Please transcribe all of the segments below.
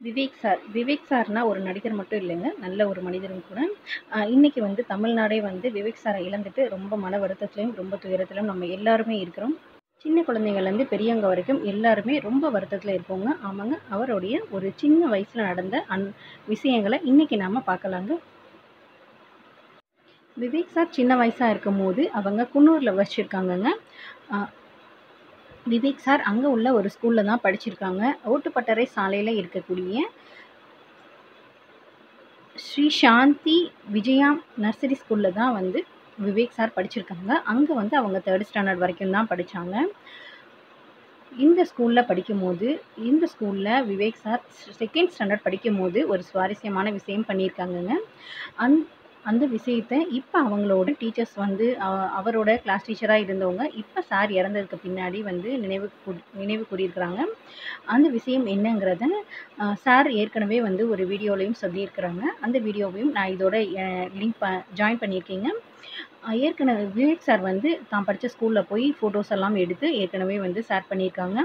Vivek sir Vivek சார்னா ஒரு நடிகர் மட்டும் இல்லைங்க நல்ல ஒரு மனிதரும் கூட. இன்றைக்கி இன்னைக்கு வந்து தமிழ்நாடே வந்து விவேக் சாரை இழந்துட்டு ரொம்ப மன வருத்தத்துலையும் ரொம்ப துயரத்திலும் நம்ம எல்லாருமே இருக்கிறோம். சின்ன குழந்தைங்கள்லேருந்து பெரியவங்க வரைக்கும் எல்லாருமே ரொம்ப வருத்தத்தில் இருப்போங்க. ஆமாங்க அவருடைய ஒரு சின்ன வயசில் நடந்த அன் விஷயங்களை இன்றைக்கி நாம் பார்க்கலாங்க. விவேக் சார் சின்ன வயசாக இருக்கும் போது அவங்க குன்னூரில் வச்சுருக்காங்கங்க. விவேக் சார் அங்கே உள்ள ஒரு ஸ்கூலில் தான் படிச்சிருக்காங்க. ஓட்டுப்பட்டறை சாலையில் இருக்கக்கூடிய ஸ்ரீ சாந்தி விஜயா நர்சரி ஸ்கூலில் தான் வந்து விவேக் சார் படிச்சிருக்காங்க. அங்கே வந்து அவங்க தேர்ட் ஸ்டாண்டர்ட் வரைக்கும் தான் படித்தாங்க இந்த ஸ்கூலில் படிக்கும்போது இந்த ஸ்கூலில் விவேக் சார் செகண்ட் ஸ்டாண்டர்ட் படிக்கும்போது ஒரு சுவாரஸ்யமான விஷயம் பண்ணியிருக்காங்கங்க. அந் அந்த விஷயத்தை இப்போ அவங்களோட டீச்சர்ஸ் வந்து அவரோட கிளாஸ் டீச்சராக இருந்தவங்க இப்போ சார் இறந்ததுக்கு பின்னாடி வந்து நினைவு கூ- நினைவு கூறியிருக்கிறாங்க அந்த விஷயம் என்னங்கிறத சார் ஏற்கனவே வந்து ஒரு வீடியோலையும் சொல்லியிருக்கிறாங்க. அந்த வீடியோவையும் நான் இதோட லிங்க் ப ஜாயின் பண்ணியிருக்கேங்க. ஏற்கனவே விவேக் சார் வந்து தான் படித்த ஸ்கூலில் போய் ஃபோட்டோஸ் எல்லாம் எடுத்து ஏற்கனவே வந்து ஷேர் பண்ணியிருக்காங்க.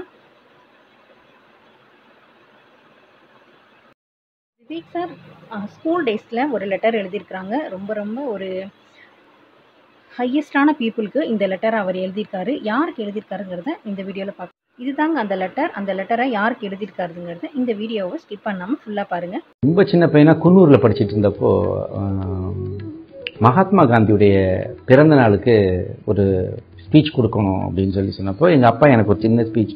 விவேக் சார் ஸ்கூல் டேஸில் ஒரு லெட்டர் எழுதியிருக்கிறாங்க. ரொம்ப ரொம்ப ஒரு ஹையஸ்டான பீப்புளுக்கு இந்த லெட்டரை அவர் எழுதியிருக்காரு. யாருக்கு எழுதியிருக்காருங்கிறத இந்த வீடியோவில் பார்க்க இதுதாங்க அந்த லெட்டர் அந்த லெட்டரை யாருக்கு எழுதியிருக்காருங்கிறத இந்த வீடியோவை ஸ்கிப் பண்ணாமல் ஃபுல்லாக பாருங்கள் ரொம்ப சின்ன பையனாக குன்னூரில் படிச்சுட்டு இருந்தப்போ மகாத்மா காந்தியுடைய பிறந்த நாளுக்கு ஒரு ஸ்பீச் கொடுக்கணும் அப்படின்னு சொல்லி சொன்னப்போ எங்கள் அப்பா எனக்கு ஒரு சின்ன ஸ்பீச்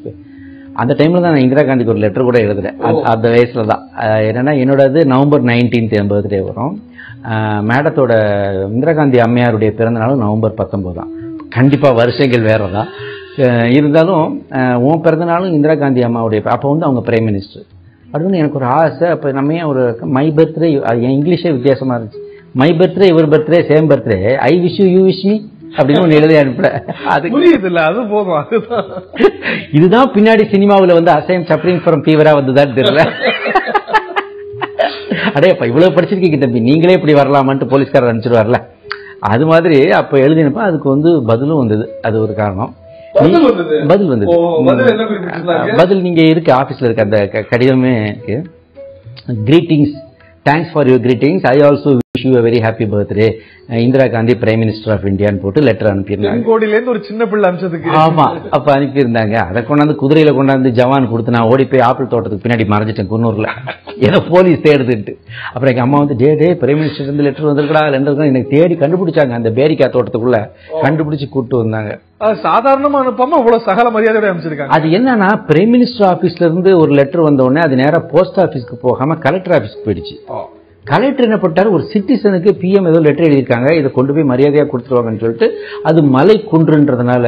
அந்த டைமில் தான் நான் இந்திரா காந்திக்கு ஒரு லெட்டர் கூட எழுதுறேன். அந்த வயசில் தான். என்னன்னா என்னோடது நவம்பர் நைன்டீன்த் என் பர்த்டே வரும் மேடத்தோட இந்திரா காந்தி அம்மையாருடைய பிறந்த நாளும் நவம்பர் பத்தொம்போது தான். கண்டிப்பாக வருஷங்கள் வேறு தான் இருந்தாலும் உன் பிறந்த நாளும் இந்திரா காந்தி அம்மாவுடைய அப்போ வந்து அவங்க பிரைம் மினிஸ்டர் வந்து எனக்கு ஒரு ஆசை. அப்போ நம்ம ஏன் ஒரு மை பர்த்டே என் இங்கிலீஷே வித்தியாசமாக இருந்துச்சு. மை பர்த்டே இவர் birthday same birthday I wish you you wish me அப்படின்னு ஒன்று எழுதி அனுப்புறேன் அது புரியுது இல்ல அது போதும் இதுதான் பின்னாடி சினிமாவில் வந்து அசைம் சப்ரிங் ஃப்ரம் ஃபீவரா வந்ததான்னு தெரியல. அடேப்பா இவ்வளவு படிச்சிருக்கீங்க தம்பி. நீங்களே இப்படி வரலாமான்ட்டு போலீஸ்காரர் அனுப்பிச்சிருவார்ல. அது மாதிரி அப்போ எழுதினப்ப அதுக்கு வந்து பதிலும் வந்தது. அது ஒரு காரணம். பதில் வந்தது? பதில் நீங்க இருக்கு ஆபீஸ்ல இருக்க அந்த கடிதமே greetings thanks for your greetings I also wish you very happy birthday Indira Gandhi prime minister of இந்தியான்னு போட்டு லெட்டர் அனுப்பியிருந்தாங்க. தென்கோடியில இருந்து ஒரு சின்ன பிள்ளை அமிச்சதுக்கு ஆமா அப்ப அனுப்பியிருந்தாங்க. அதை கொண்டாந்து குதிரையில கொண்டாந்து ஜவான் கொடுத்து நான் ஓடி போய் ஆப்பிள் தோட்டத்துக்கு பின்னாடி மறைஞ்சிட்டேன் குன்னூர்ல. ஏதோ போலீஸ் தேடுதுட்டு அப்புறம் எங்க அம்மா வந்து டே டே பிரைம் மினிஸ்டர் இருந்து லெட்டர் வந்திருக்கடா லெட்டர் எனக்கு தேடி கண்டுபிடிச்சாங்க. அந்த பேரிக்கா தோட்டத்துக்குள்ள கண்டுபிடிச்சு கூட்டு வந்தாங்க. சாதாரணமா அனுப்பாம அவ்வளவு சகல மரியாதையோட அமைச்சிருக்காங்க அது என்னன்னா பிரைம் மினிஸ்டர் ஆபீஸ்ல இருந்து ஒரு லெட்டர் வந்த உடனே அது நேரா போஸ்ட் ஆபீஸ்க்கு போகாம கலெக்டர் ஆபீஸ்க்கு போயிடுச்சு. கலெக்டர் என்ன பண்ணிட்டாரு? ஒரு சிட்டிசனுக்கு பிஎம் ஏதோ லெட்டர் எழுதியிருக்காங்க. இதை கொண்டு போய் மரியாதையாக கொடுத்துருவாங்கன்னு சொல்லிட்டு அது மலை குன்றுன்றதுனால